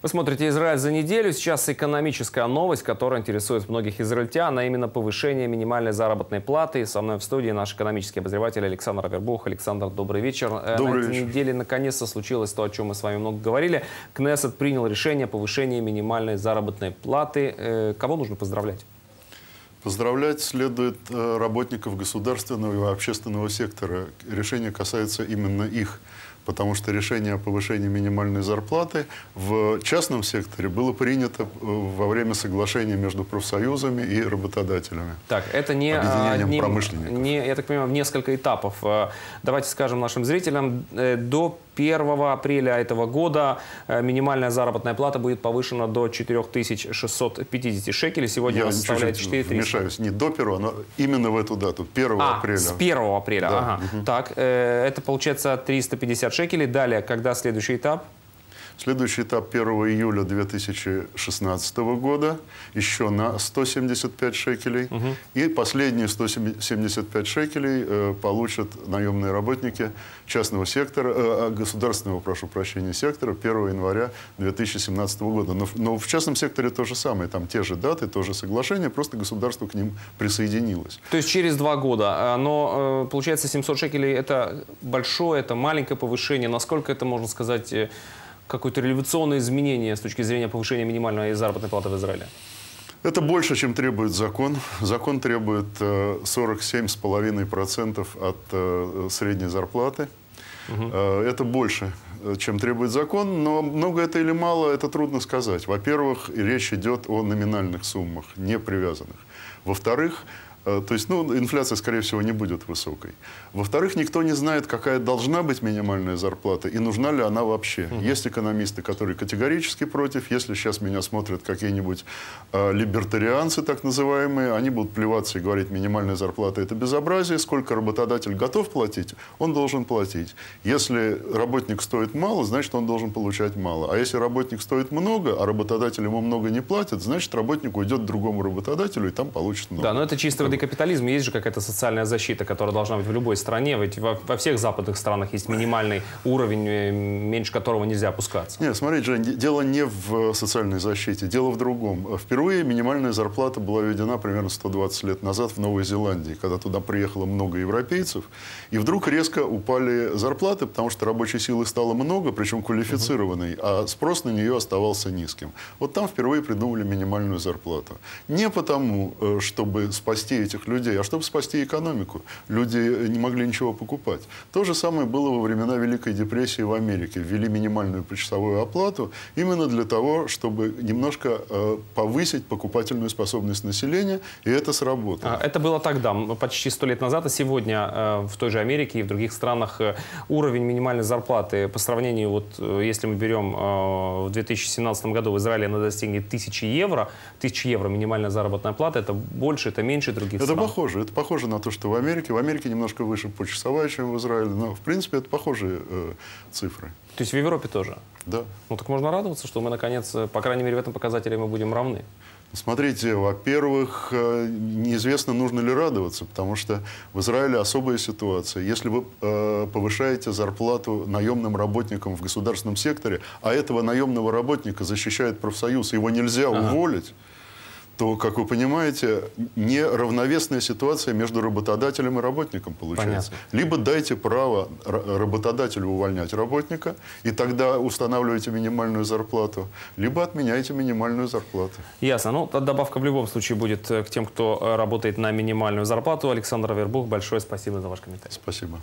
Вы смотрите «Израиль за неделю». Сейчас экономическая новость, которая интересует многих израильтян, а именно повышение минимальной заработной платы. Со мной в студии наш экономический обозреватель Александр Авербух. Александр, добрый вечер. Э, добрый На этой неделе наконец-то случилось то, о чем мы с вами много говорили. Кнессет принял решение о повышении минимальной заработной платы. Э, кого нужно поздравлять? Поздравлять следует э, работников государственного и общественного сектора. Решение касается именно их потому что решение о повышении минимальной зарплаты в частном секторе было принято э, во время соглашения между профсоюзами и работодателями. Так, это не, объединением одним, промышленников. Не, я так понимаю, в несколько этапов. Э, давайте скажем нашим зрителям, э, до 1 апреля этого года минимальная заработная плата будет повышена до 4650 шекелей. Сегодня она составляет 4300. Вмешаюсь, не до 1, но именно в эту дату, 1 а, апреля. с 1 апреля, да. ага. Угу. Так, это получается 350 шекелей. Далее, когда следующий этап? Следующий этап 1 июля 2016 года еще на 175 шекелей. Угу. И последние 175 шекелей э, получат наемные работники частного сектора, э, а, государственного, прошу прощения, сектора 1 января 2017 года. Но, но в частном секторе то же самое. Там те же даты, то же соглашение, просто государство к ним присоединилось. То есть через два года. Но э, получается 700 шекелей это большое, это маленькое повышение. Насколько это, можно сказать, э, какое-то революционное изменение с точки зрения повышения минимальной заработной платы в Израиле? Это больше, чем требует закон. Закон требует 47,5% э, от э, средней зарплаты. Угу. Это больше, чем требует закон, но много это или мало, это трудно сказать. Во-первых, речь идет о номинальных суммах, не привязанных. Во-вторых, то есть, ну, инфляция, скорее всего, не будет высокой. Во-вторых, никто не знает, какая должна быть минимальная зарплата и нужна ли она вообще. Угу. Есть экономисты, которые категорически против. Если сейчас меня смотрят какие-нибудь э, либертарианцы, так называемые, они будут плеваться и говорить, минимальная зарплата – это безобразие. Сколько работодатель готов платить, он должен платить. Если работник стоит мало, значит, он должен получать мало. А если работник стоит много, а работодатель ему много не платит, значит, работник уйдет к другому работодателю и там получит много. Да, но это чисто Западный капитализм, есть же какая-то социальная защита, которая должна быть в любой стране. Ведь во, во всех западных странах есть минимальный уровень, э, меньше которого нельзя опускаться. Нет, смотрите, Жень, дело не в социальной защите, дело в другом. Впервые минимальная зарплата была введена примерно 120 лет назад в Новой Зеландии, когда туда приехало много европейцев. И вдруг резко упали зарплаты, потому что рабочей силы стало много, причем квалифицированной, угу. а спрос на нее оставался низким. Вот там впервые придумали минимальную зарплату. Не потому, э, чтобы спасти этих людей, а чтобы спасти экономику. Люди не могли ничего покупать. То же самое было во времена Великой депрессии в Америке. Ввели минимальную почасовую оплату именно для того, чтобы немножко э, повысить покупательную способность населения, и это сработало. А, это было тогда, почти сто лет назад, а сегодня э, в той же Америке и в других странах э, уровень минимальной зарплаты по сравнению, вот э, если мы берем э, в 2017 году в Израиле она достигнет 1000 евро, 1000 евро минимальная заработная плата, это больше, это меньше других других это стран. похоже. Это похоже на то, что в Америке. В Америке немножко выше почасовая, чем в Израиле. Но, в принципе, это похожие э, цифры. То есть в Европе тоже? Да. Ну, так можно радоваться, что мы, наконец, э, по крайней мере, в этом показателе мы будем равны. Смотрите, во-первых, э, неизвестно, нужно ли радоваться, потому что в Израиле особая ситуация. Если вы э, повышаете зарплату наемным работникам в государственном секторе, а этого наемного работника защищает профсоюз, его нельзя ага. уволить, то, как вы понимаете, неравновесная ситуация между работодателем и работником получается. Понятно. Либо дайте право работодателю увольнять работника, и тогда устанавливаете минимальную зарплату, либо отменяйте минимальную зарплату. Ясно. Ну, добавка в любом случае будет э, к тем, кто э, работает на минимальную зарплату. Александр Вербух, большое спасибо за ваш комментарий. Спасибо.